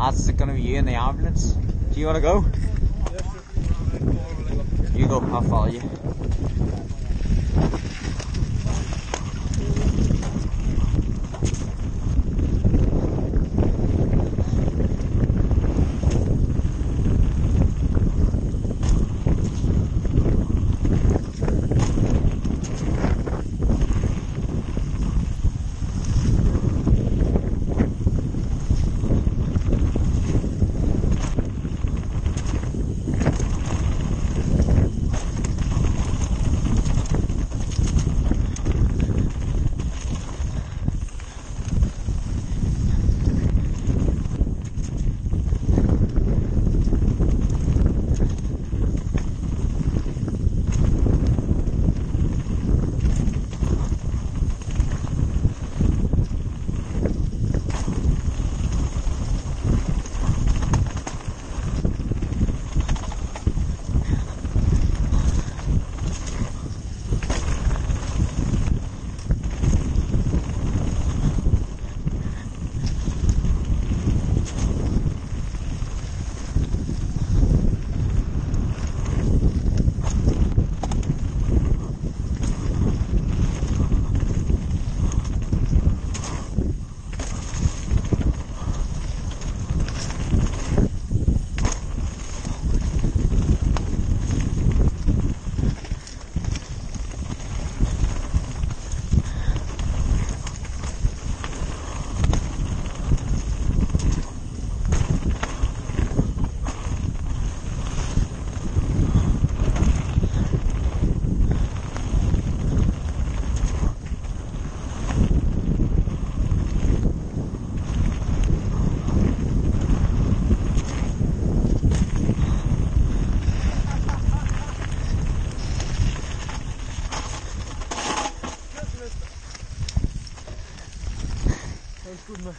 That's gonna be you in the ambulance. Do you wanna go? You go, I'll follow you. очень трудно